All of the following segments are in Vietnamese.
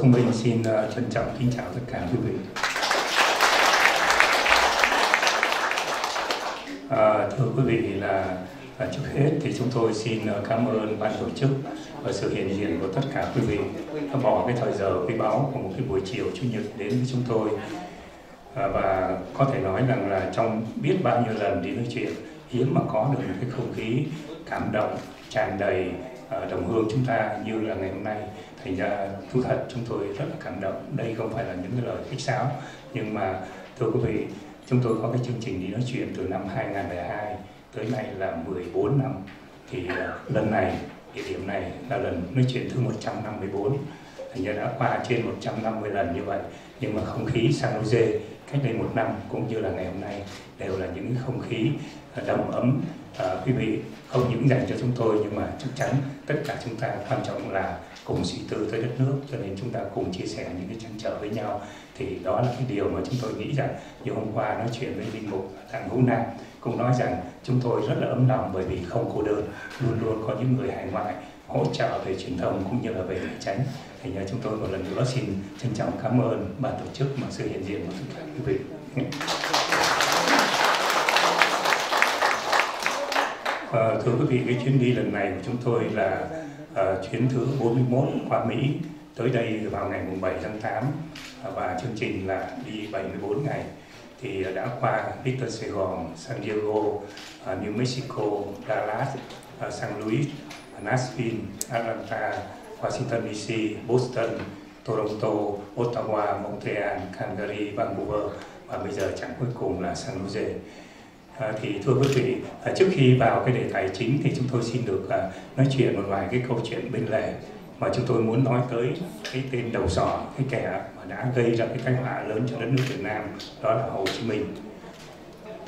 Thông Minh. Xin uh, trân trọng kính chào tất cả quý vị. À, thưa quý vị là à, trước hết thì chúng tôi xin cảm ơn ban tổ chức và sự hiện diện của tất cả quý vị. Đã bỏ cái thời giờ quý báu của một cái buổi chiều chủ nhật đến với chúng tôi. À, và có thể nói rằng là trong biết bao nhiêu lần đi nói chuyện hiếm mà có được một cái không khí cảm động tràn đầy đồng hương chúng ta như là ngày hôm nay. Thành ra thú thật, chúng tôi rất là cảm động. Đây không phải là những cái lời khách sáo, nhưng mà thưa quý vị, chúng tôi có cái chương trình đi nói chuyện từ năm 2002 tới nay là 14 năm. Thì ờ, lần này, địa điểm này là lần nói chuyện thứ 154 thành ra đã qua trên 150 lần như vậy, nhưng mà không khí San Jose cách đây một năm cũng như là ngày hôm nay đều là những không khí ờ, đầm ấm à, quý vị không những dành cho chúng tôi nhưng mà chắc chắn tất cả chúng ta quan trọng là cùng suy tư tới đất nước cho nên chúng ta cùng chia sẻ những cái chăn trở với nhau. Thì đó là cái điều mà chúng tôi nghĩ rằng như hôm qua nói chuyện với linh mục đặng hữu nam cũng nói rằng chúng tôi rất là ấm lòng bởi vì không cô đơn luôn luôn có những người hải ngoại hỗ trợ về truyền thông cũng như là về hành tránh. Thì nhờ chúng tôi một lần nữa xin trân trọng cảm ơn ban tổ chức mà sự hiện diện của tất cả quý vị. À, thưa quý vị, cái chuyến đi lần này của chúng tôi là uh, chuyến thứ 41 qua Mỹ tới đây vào ngày 7 tháng 8 ờ, và chương trình là đi 74 ngày thì đã qua Little Sài Gòn, San Diego, uh, New Mexico, Dallas, uh, San Luis, Nashville, Atlanta, Washington DC, Boston, Toronto, Ottawa, Montreal, Calgary, Vancouver và bây giờ chẳng cuối cùng là San Jose. À, thì thưa quý vị, à, trước khi vào cái đề tài chính thì chúng tôi xin được à, nói chuyện một vài cái câu chuyện bên lề mà chúng tôi muốn nói tới cái tên đầu sỏ, cái kẻ mà đã gây ra cái tai họa lớn cho đất nước Việt Nam, đó là Hồ Chí Minh.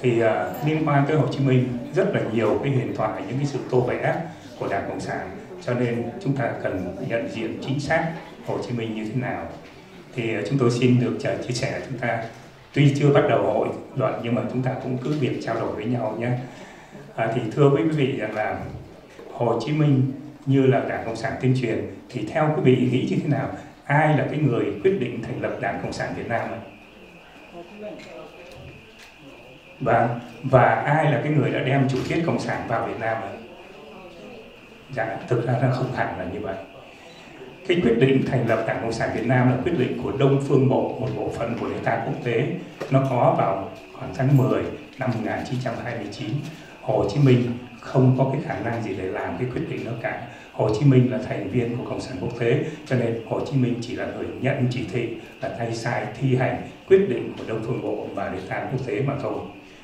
Thì à, liên quan tới Hồ Chí Minh rất là nhiều cái huyền thoại, những cái sự tô vẽ của Đảng Cộng sản, cho nên chúng ta cần nhận diện chính xác Hồ Chí Minh như thế nào. Thì à, chúng tôi xin được à, chia sẻ chúng ta tuy chưa bắt đầu hội luận nhưng mà chúng ta cũng cứ việc trao đổi với nhau nhé. À, thì thưa với quý vị rằng là Hồ Chí Minh như là Đảng Cộng sản tuyên truyền thì theo quý vị nghĩ như thế nào? Ai là cái người quyết định thành lập Đảng Cộng sản Việt Nam? Và và ai là cái người đã đem chủ thuyết cộng sản vào Việt Nam ạ? dạ thực ra nó không hẳn là như vậy cái quyết định thành lập Đảng Cộng sản Việt Nam là quyết định của Đông Phương Bộ, một bộ phận của Liên tang quốc tế. Nó có vào khoảng tháng 10 năm 1929. Hồ Chí Minh không có cái khả năng gì để làm cái quyết định đó cả. Hồ Chí Minh là thành viên của Cộng sản quốc tế, cho nên Hồ Chí Minh chỉ là người nhận chỉ thị, là tay sai thi hành quyết định của Đông Phương Bộ và Liên tang quốc tế mà thôi.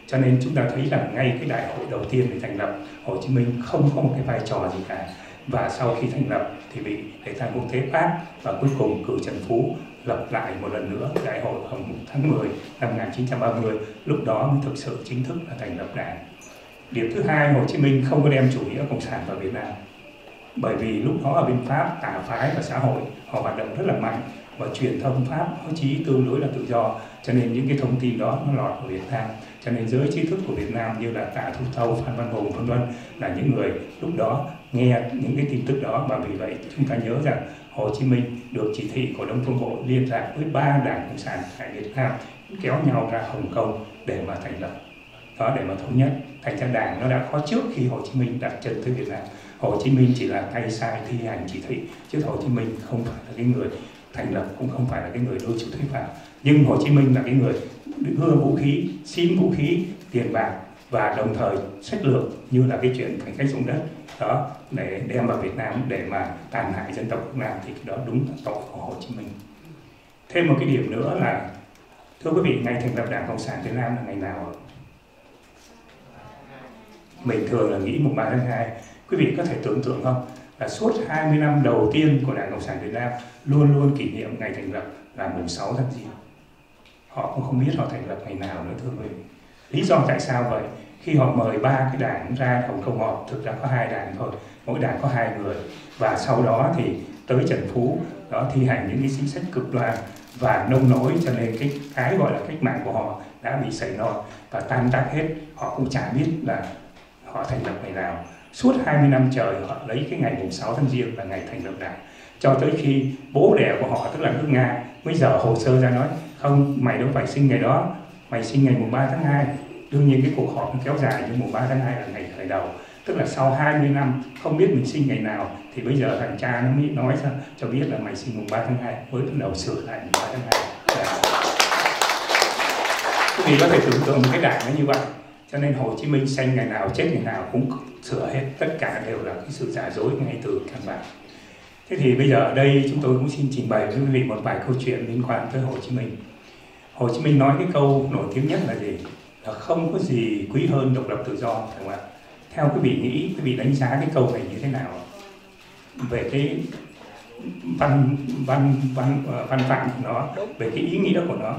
Cho nên chúng ta thấy rằng ngay cái đại hội đầu tiên để thành lập, Hồ Chí Minh không có một cái vai trò gì cả và sau khi thành lập thì bị đề tài quốc tế Pháp và cuối cùng cử Trần Phú lập lại một lần nữa đại hội vào tháng 10 năm 1930 lúc đó mới thực sự chính thức là thành lập đảng. Điểm thứ hai Hồ Chí Minh không có đem chủ nghĩa cộng sản vào Việt Nam. Bởi vì lúc đó ở bên Pháp tả phái và xã hội họ hoạt động rất là mạnh và truyền thông Pháp báo chí tương đối là tự do cho nên những cái thông tin đó nó lọt vào Việt Nam. Cho nên giới trí thức của Việt Nam như là Tạ Thu Thâu, Phan Văn Hùng vân vân là những người lúc đó nghe những cái tin tức đó. Và vì vậy chúng ta nhớ rằng Hồ Chí Minh được chỉ thị của Đông Phương Bộ liên lạc với ba đảng cộng sản tại Việt Nam, kéo nhau ra Hồng Kông để mà thành lập. Đó, để mà thống nhất. Thành ra đảng nó đã có trước khi Hồ Chí Minh đặt chân tới Việt Nam. Hồ Chí Minh chỉ là tay sai thi hành chỉ thị, chứ Hồ Chí Minh không phải là cái người thành lập, cũng không phải là cái người đưa chủ thuyết vào nhưng Hồ Chí Minh là cái người đưa vũ khí, xin vũ khí, tiền bạc và đồng thời sách lược như là cái chuyện thành cách dùng đất đó, để đem vào Việt Nam để mà tàn hại dân tộc Việt Nam thì cái đó đúng là tội của Hồ Chí Minh. Thêm một cái điểm nữa là, thưa quý vị, ngày thành lập Đảng Cộng sản Việt Nam là ngày nào? Mình thường là nghĩ mùng 3 tháng 2 quý vị có thể tưởng tượng không? Là suốt 20 năm đầu tiên của Đảng Cộng sản Việt Nam, luôn luôn kỷ niệm ngày thành lập là mùng 6 tháng Giêng họ cũng không biết họ thành lập ngày nào nữa, thưa quý vị. Lý do tại sao vậy? Khi họ mời ba cái đảng ra phòng công họp, thực ra có hai đảng thôi, mỗi đảng có hai người. Và sau đó thì tới trần phú, đó, thi hành những cái chính sách cực đoan và nông nổi cho nên cái cái gọi là cách mạng của họ đã bị xảy non và tan tác hết. Họ cũng chả biết là họ thành lập ngày nào. Suốt 20 năm trời, họ lấy cái ngày mùng 6 tháng riêng là ngày thành lập đảng. Cho tới khi bố đẻ của họ, tức là nước nga, mới dở hồ sơ ra nói, không, mày đâu phải sinh ngày đó, mày sinh ngày mùng 3 tháng 2 đương nhiên cái cuộc họp nó kéo dài nhưng mùng 3 tháng 2 là ngày khởi đầu. Tức là sau 20 năm không biết mình sinh ngày nào thì bây giờ thằng cha nó mới nói cho, cho biết là mày sinh mùng 3 tháng 2 mới bắt đầu sửa lại mùng 3 tháng 2 là... Dạ. có thể tưởng tượng một cái đảng nó như vậy. Cho nên Hồ Chí Minh sinh ngày nào chết ngày nào cũng sửa hết tất cả đều là cái sự giả dối ngay từ căn bản. Thế thì bây giờ ở đây chúng tôi cũng xin trình bày với quý vị một vài câu chuyện liên quan tới Hồ Chí Minh. Hồ Chí Minh nói cái câu nổi tiếng nhất là gì? Không có gì quý hơn độc lập tự do, phải không ạ? Theo quý vị nghĩ, quý vị đánh giá cái câu này như thế nào? Về cái văn văn văn ờ, văn phạm của nó, về cái ý nghĩa của nó.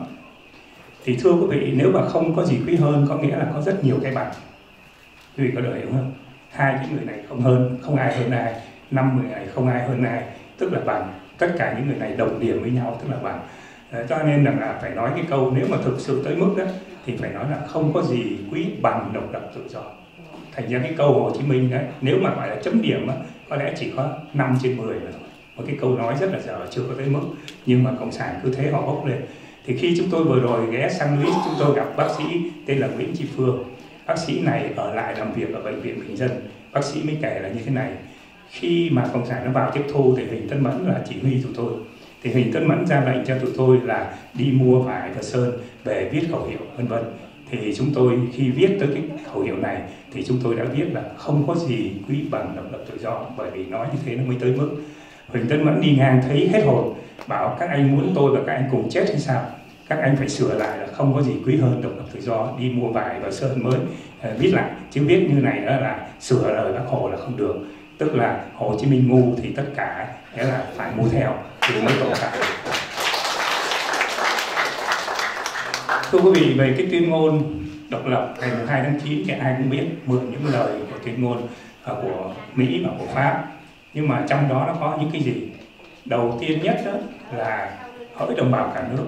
Thì thưa quý vị, nếu mà không có gì quý hơn, có nghĩa là có rất nhiều cái bằng. Quý vị có đời hiểu không? Hai cái người này không hơn, không ai hơn ai. Năm người này không ai hơn ai. Tức là bằng. Tất cả những người này đồng điểm với nhau, tức là bằng. Đấy, cho nên rằng là phải nói cái câu nếu mà thực sự tới mức đó thì phải nói là không có gì quý bằng độc lập tự do. Thành ra cái câu Hồ Chí Minh đấy nếu mà gọi là chấm điểm á, có lẽ chỉ có 5 trên 10 thôi. Một cái câu nói rất là dở chưa có tới mức. Nhưng mà cộng sản cứ thế họ bốc lên. Thì khi chúng tôi vừa rồi ghé sang Luis chúng tôi gặp bác sĩ tên là Nguyễn Chi Phương. Bác sĩ này ở lại làm việc ở bệnh viện Bình Dân. Bác sĩ mới kể là như thế này khi mà cộng sản nó vào tiếp thu thì Huỳnh Tân Mẫn là chỉ huy tụi tôi thì Huỳnh Tân Mẫn ra lệnh cho tụi tôi là đi mua vải và sơn về viết khẩu hiệu, vân vân. Thì chúng tôi khi viết tới cái khẩu hiệu này thì chúng tôi đã viết là không có gì quý bằng độc lập tự do, bởi vì nói như thế nó mới tới mức. Huỳnh Tân Mẫn đi ngang thấy hết hồn, bảo các anh muốn tôi và các anh cùng chết hay sao? Các anh phải sửa lại là không có gì quý hơn độc lập tự do, đi mua vải và sơn mới. Ờ, viết lại chứ viết như này đó là sửa lời bác hồ là không được. Tức là hồ chí minh ngu thì tất cả nghĩa là phải mua theo thì mới tồn tại thưa quý vị, về cái tuyên ngôn độc lập ngày 2 tháng 9 thì ai cũng biết mượn những lời của tuyên ngôn à, của mỹ và của pháp. Nhưng mà trong đó nó có những cái gì? Đầu tiên nhất đó là hỡi đồng bào cả nước.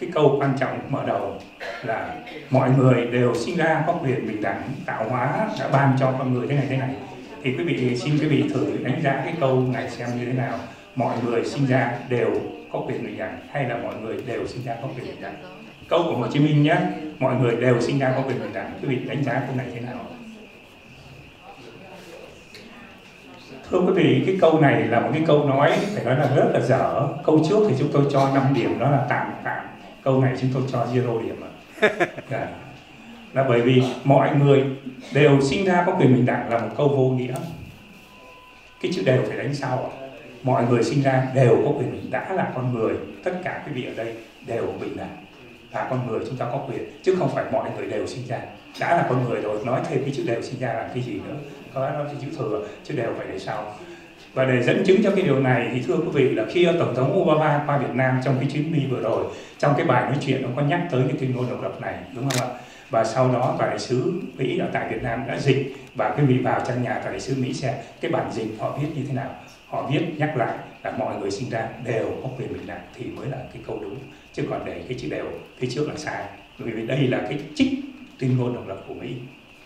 Cái câu quan trọng mở đầu là mọi người đều sinh ra có quyền bình đẳng, tạo hóa đã ban cho con người thế này thế này. Thì quý vị xin quý vị thử đánh giá cái câu này xem như thế nào mọi người sinh ra đều có quyền bình đẳng hay là mọi người đều sinh ra có quyền bình đẳng câu của Hồ Chí Minh nhé mọi người đều sinh ra có quyền bình đẳng quý vị đánh giá câu này thế nào? Thưa quý vị cái câu này là một cái câu nói phải nói là rất là dở. Câu trước thì chúng tôi cho 5 điểm đó là tạm tạm. Câu này chúng tôi cho zero điểm ạ. Yeah. là bởi vì mọi người đều sinh ra có quyền bình đẳng là một câu vô nghĩa. Cái chữ đều phải đánh sau ạ mọi người sinh ra đều có quyền đã là con người. Tất cả quý vị ở đây đều bình đẳng là con người chúng ta có quyền. Chứ không phải mọi người đều sinh ra. Đã là con người rồi, nói thêm cái chữ đều sinh ra làm cái gì nữa? Có nói nói chữ thừa, chứ đều phải để sau. Và để dẫn chứng cho cái điều này thì thưa quý vị là khi tổng thống Obama qua Việt Nam trong cái chuyến đi vừa rồi, trong cái bài nói chuyện ông có nhắc tới cái tuyên ngôn độc lập này, đúng không ạ? Và sau đó tòa đại sứ Mỹ ở tại Việt Nam đã dịch và cái vị vào trong nhà tòa đại sứ Mỹ xem cái bản dịch họ viết như thế nào họ viết nhắc lại là mọi người sinh ra đều có quyền bình đẳng thì mới là cái câu đúng. Chứ còn để cái chữ đều phía trước là sai. Bởi vì đây là cái trích tuyên ngôn độc lập của Mỹ.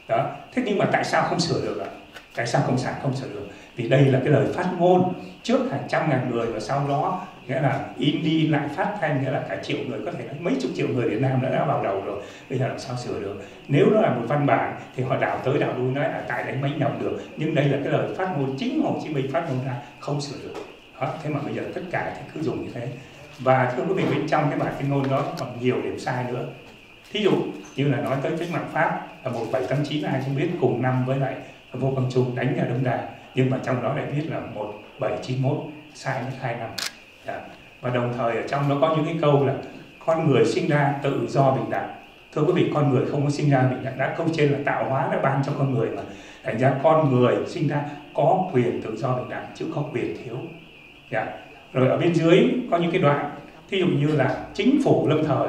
Đó. Thế nhưng mà tại sao không sửa được ạ? Tại sao cộng sản không sửa được? Vì đây là cái lời phát ngôn trước hàng trăm ngàn người và sau đó nghĩa là in đi lại phát thanh nghĩa là cả triệu người có thể nói mấy chục triệu người Việt Nam đã, đã vào đầu rồi. Bây giờ làm sao sửa được? Nếu nó là một văn bản thì họ đảo tới đảo lui nói là tại đấy mấy nhầm được. Nhưng đây là cái lời phát ngôn chính Hồ Chí Minh phát ngôn ra không sửa được. Đó, thế mà bây giờ tất cả thì cứ dùng như thế. Và thưa quý vị bên trong cái bản tuyên ngôn đó còn nhiều điểm sai nữa. Thí dụ như là nói tới cách mạng pháp là một bảy tám chín ai cũng biết cùng năm với lại vô quang trung đánh nhà đông đà nhưng mà trong đó lại viết là một bảy chín mốt, sai mất hai năm. Dạ. Và đồng thời ở trong nó có những cái câu là con người sinh ra tự do bình đẳng. Thưa quý vị, con người không có sinh ra bình đẳng. Đã câu trên là tạo hóa đã ban cho con người mà. Thành ra con người sinh ra có quyền tự do bình đẳng, chứ không quyền thiếu. Dạ. Rồi ở bên dưới có những cái đoạn, thí dụ như là chính phủ lâm thời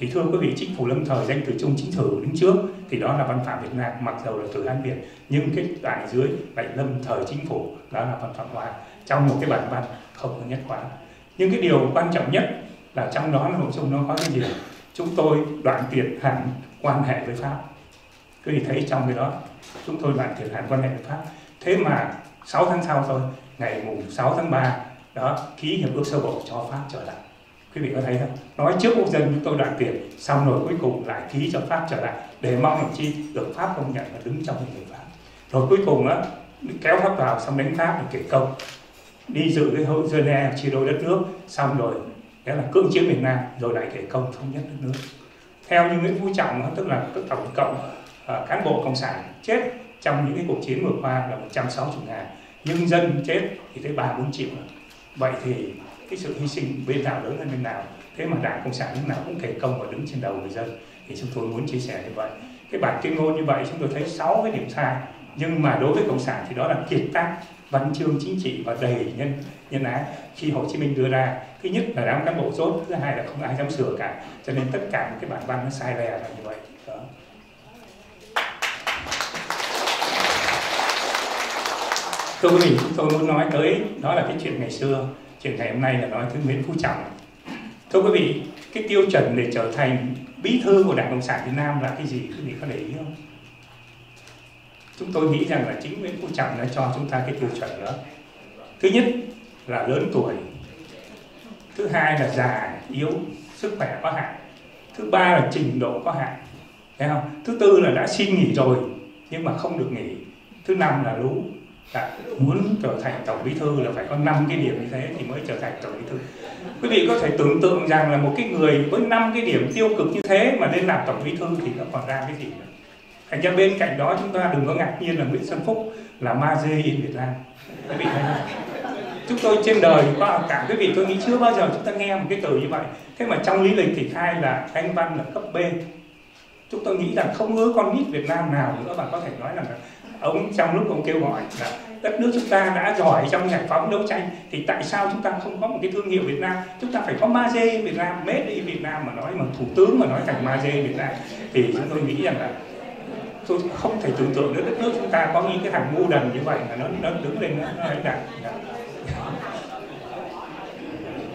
thì thưa quý vị, chính phủ lâm thời danh từ trung chính thử đứng trước, thì đó là văn phạm Việt Nam, mặc dầu là từ Hán Việt, nhưng cái đoạn dưới lại lâm thời chính phủ, đó là văn phạm hóa trong một cái bản văn không có nhất quán. Nhưng cái điều quan trọng nhất là trong đó là nội dung nó có cái gì? Chúng tôi đoạn tuyệt hẳn quan hệ với pháp. Quý vị thấy trong cái đó, chúng tôi đoạn tuyệt hẳn quan hệ với pháp. Thế mà 6 tháng sau thôi, ngày mùng 6 tháng 3 đó, ký hiệp ước sơ bộ cho pháp trở lại quý vị có thấy không? Nói trước quốc dân chúng tôi đoạt tiền xong rồi cuối cùng lại ký cho pháp trở lại để mong làm chi được pháp công nhận và đứng trong người pháp. Rồi cuối cùng á kéo pháp vào xong đánh pháp để kể công. Đi dự cái hội Geneva chia đôi đất nước xong rồi đó là cưỡng chiếm miền Nam rồi lại kể công thống nhất đất nước. Theo như Nguyễn Phú Trọng tức là tổng cộng uh, cán bộ cộng sản chết trong những cái cuộc chiến vừa qua là 160 ngàn nhưng dân chết thì tới ba bốn triệu. Vậy thì cái sự hy sinh bên nào lớn hơn bên nào, thế mà đảng cộng sản lúc nào cũng kể công và đứng trên đầu người dân. Thì chúng tôi muốn chia sẻ như vậy. Cái bản tuyên ngôn như vậy chúng tôi thấy sáu cái điểm sai. Nhưng mà đối với cộng sản thì đó là kiệt tác, văn chương chính trị và đầy nhân nhân ái. Khi Hồ Chí Minh đưa ra, thứ nhất là đám cán bộ rốt, thứ hai là không ai dám sửa cả. Cho nên tất cả những cái bản văn nó sai lè là như vậy. Đó. thưa quý vị, tôi muốn nói tới, đó là cái chuyện ngày xưa chuyện ngày hôm nay là nói tới Nguyễn Phú Trọng. Thưa quý vị, cái tiêu chuẩn để trở thành bí thư của Đảng Cộng sản Việt Nam là cái gì? Quý vị có để ý không? Chúng tôi nghĩ rằng là chính Nguyễn Phú Trọng đã cho chúng ta cái tiêu chuẩn đó. Thứ nhất là lớn tuổi. Thứ hai là già, yếu, sức khỏe có hạn. Thứ ba là trình độ có hạn. Thấy không? Thứ tư là đã xin nghỉ rồi, nhưng mà không được nghỉ. Thứ năm là lũ. Đã muốn trở thành tổng bí thư là phải có năm cái điểm như thế thì mới trở thành tổng bí thư. Quý vị có thể tưởng tượng rằng là một cái người với năm cái điểm tiêu cực như thế mà lên làm tổng bí thư thì nó còn ra cái gì nữa? Thành ra bên cạnh đó chúng ta đừng có ngạc nhiên là Nguyễn Xuân Phúc là ma dê in Việt Nam. Quý vị thấy không? Chúng tôi trên đời có cả quý vị, tôi nghĩ chưa bao giờ chúng ta nghe một cái từ như vậy. Thế mà trong lý lịch thì khai là anh văn là cấp B. Chúng tôi nghĩ rằng không ngứa con nít Việt Nam nào nữa mà có thể nói rằng là ông trong lúc ông kêu gọi là đất nước chúng ta đã giỏi trong giải phóng đấu tranh thì tại sao chúng ta không có một cái thương hiệu Việt Nam? Chúng ta phải có ma dê Việt Nam made in Việt Nam mà nói mà thủ tướng mà nói thành ma dê Việt Nam. Thì chúng tôi nghĩ rằng là tôi không thể tưởng tượng được đất nước chúng ta có những cái thằng ngu đần như vậy mà nó nó đứng lên nó, nó đánh đạt